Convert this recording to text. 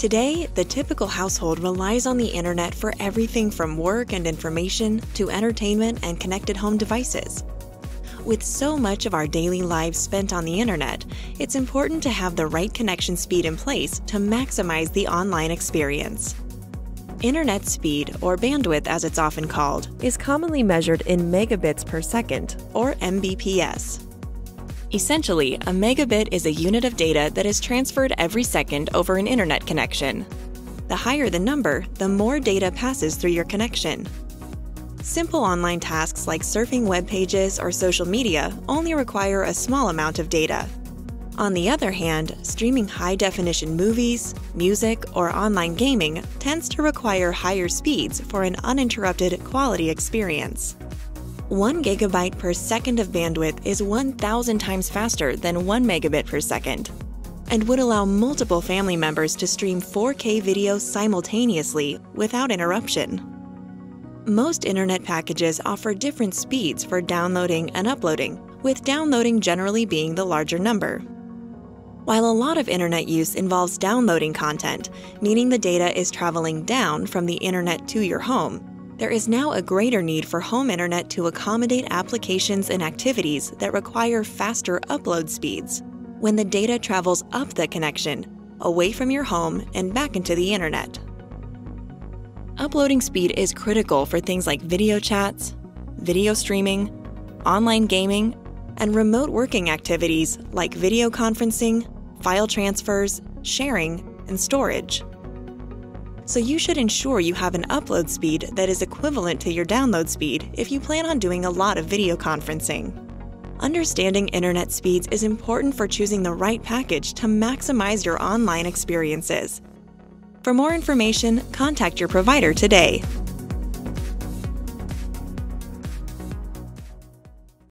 Today, the typical household relies on the internet for everything from work and information to entertainment and connected home devices. With so much of our daily lives spent on the internet, it's important to have the right connection speed in place to maximize the online experience. Internet speed, or bandwidth as it's often called, is commonly measured in megabits per second, or Mbps. Essentially, a megabit is a unit of data that is transferred every second over an internet connection. The higher the number, the more data passes through your connection. Simple online tasks like surfing web pages or social media only require a small amount of data. On the other hand, streaming high definition movies, music, or online gaming tends to require higher speeds for an uninterrupted quality experience. 1 gigabyte per second of bandwidth is 1,000 times faster than 1 megabit per second and would allow multiple family members to stream 4K videos simultaneously without interruption. Most internet packages offer different speeds for downloading and uploading, with downloading generally being the larger number. While a lot of internet use involves downloading content, meaning the data is traveling down from the internet to your home, there is now a greater need for home internet to accommodate applications and activities that require faster upload speeds when the data travels up the connection, away from your home and back into the internet. Uploading speed is critical for things like video chats, video streaming, online gaming, and remote working activities like video conferencing, file transfers, sharing, and storage so you should ensure you have an upload speed that is equivalent to your download speed if you plan on doing a lot of video conferencing. Understanding internet speeds is important for choosing the right package to maximize your online experiences. For more information, contact your provider today.